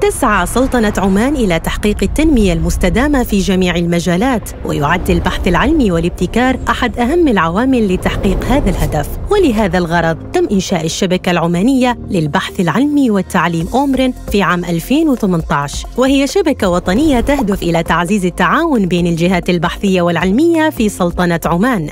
تسعى سلطنة عمان إلى تحقيق التنمية المستدامة في جميع المجالات، ويعد البحث العلمي والابتكار أحد أهم العوامل لتحقيق هذا الهدف، ولهذا الغرض تم إنشاء الشبكة العمانية للبحث العلمي والتعليم أومرن في عام 2018 وهي شبكة وطنية تهدف إلى تعزيز التعاون بين الجهات البحثية والعلمية في سلطنة عمان.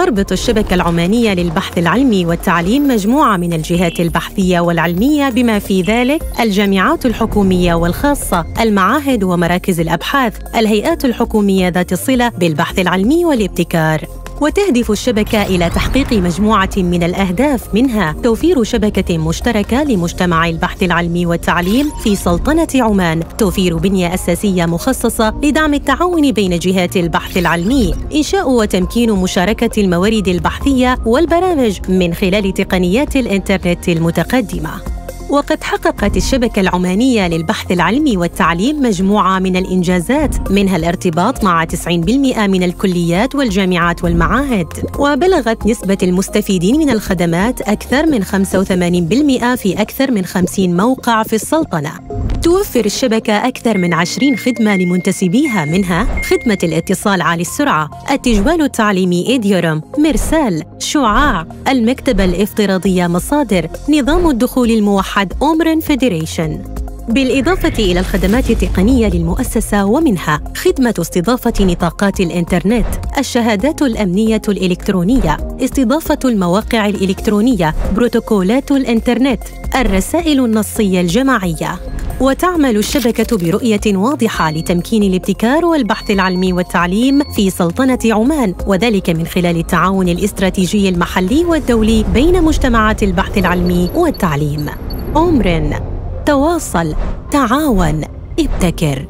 تربط الشبكة العمانية للبحث العلمي والتعليم مجموعة من الجهات البحثية والعلمية بما في ذلك الجامعات الحكومية والخاصة، المعاهد ومراكز الأبحاث، الهيئات الحكومية ذات الصلة بالبحث العلمي والابتكار. وتهدف الشبكة إلى تحقيق مجموعة من الأهداف منها توفير شبكة مشتركة لمجتمع البحث العلمي والتعليم في سلطنة عمان، توفير بنية أساسية مخصصة لدعم التعاون بين جهات البحث العلمي، إنشاء وتمكين مشاركة الموارد البحثية والبرامج من خلال تقنيات الإنترنت المتقدمة. وقد حققت الشبكة العمانية للبحث العلمي والتعليم مجموعة من الإنجازات منها الارتباط مع 90% من الكليات والجامعات والمعاهد. وبلغت نسبة المستفيدين من الخدمات أكثر من 85% في أكثر من 50 موقع في السلطنة. توفر الشبكة أكثر من 20 خدمة لمنتسبيها منها خدمة الاتصال عالي السرعة التجوال التعليمي eduroam مرسال شعاع المكتبة الافتراضية مصادر نظام الدخول الموحد OMREN Federation بالإضافة إلى الخدمات التقنية للمؤسسة ومنها خدمة استضافة نطاقات الإنترنت، الشهادات الأمنية الإلكترونية، استضافة المواقع الإلكترونية، بروتوكولات الإنترنت، الرسائل النصية الجماعية. وتعمل الشبكة برؤية واضحة لتمكين الابتكار والبحث العلمي والتعليم في سلطنة عمان وذلك من خلال التعاون الاستراتيجي المحلي والدولي بين مجتمعات البحث العلمي والتعليم. أومرن تواصل تعاون ابتكر